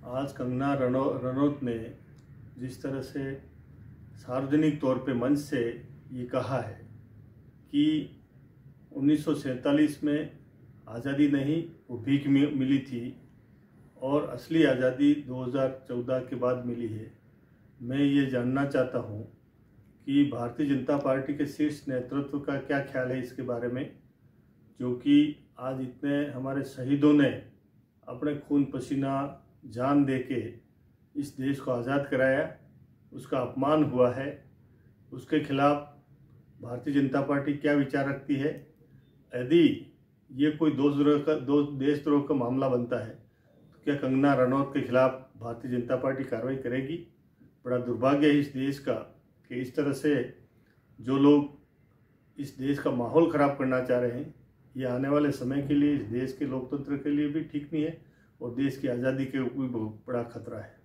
आज कंगना रनो, रनौत ने जिस तरह से सार्वजनिक तौर पे मंच से ये कहा है कि उन्नीस सौ सैंतालीस में आज़ादी नहीं, वो भीख मिली थी और असली आज़ादी 2014 के बाद मिली है। मैं ये जानना चाहता हूँ कि भारतीय जनता पार्टी के शीर्ष नेतृत्व का क्या ख्याल है इसके बारे में, जो कि आज इतने हमारे शहीदों ने अपने खून पसीना जान दे के इस देश को आज़ाद कराया। उसका अपमान हुआ है। उसके खिलाफ भारतीय जनता पार्टी क्या विचार रखती है? यदि ये कोई दोषद्रोह का, दो देशद्रोह का मामला बनता है तो क्या कंगना रनौत के खिलाफ भारतीय जनता पार्टी कार्रवाई करेगी? बड़ा दुर्भाग्य है इस देश का कि इस तरह से जो लोग इस देश का माहौल ख़राब करना चाह रहे हैं, ये आने वाले समय के लिए, इस देश के लोकतंत्र के लिए भी ठीक नहीं है। और देश की आज़ादी के ऊपर बहुत बड़ा खतरा है।